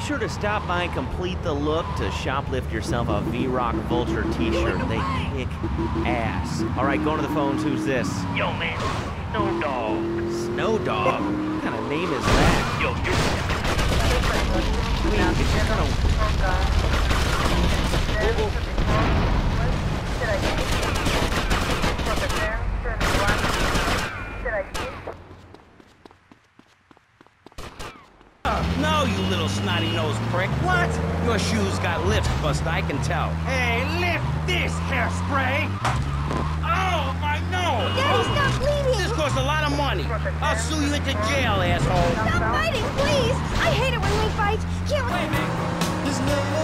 sure to stop by and complete the look to shoplift yourself a V-Rock Vulture t-shirt. They kick ass. All right, going to the phones. Who's this? Yo, man, Snow dog. Snow Dog? What kind of name is that? Yo, you're... I mean, it's just kind of... No, you little snotty-nosed prick. What? Your shoes got lift, Buster, I can tell. Hey, lift this hairspray! Oh, my nose! Daddy, stop bleeding! This costs a lot of money. I'll sue you into jail, asshole. Stop fighting, please! I hate it when we fight. Can't we...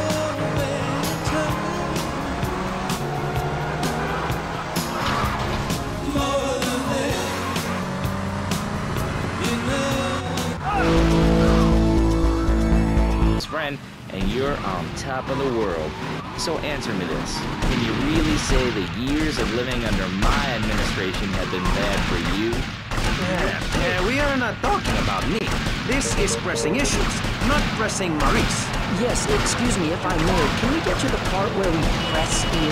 friend, and you're on top of the world. So answer me this. Can you really say the years of living under my administration have been bad for you? Yeah, yeah, we are not talking about me. This is pressing issues, not pressing Maurice. Yes, excuse me if I may. Can we get to the part where we press the issue?